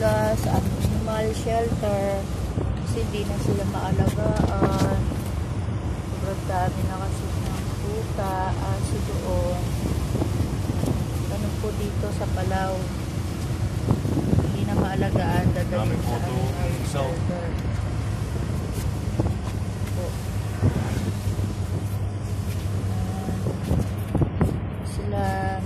sila sa animal shelter. Kasi hindi na sila maalagaan. Sobrang dami na kasi ng puta. Ah, Aso doon ano po dito sa Palaw? Hindi na maalagaan. Dadalhin sa animal shelter. Po. Uh, sila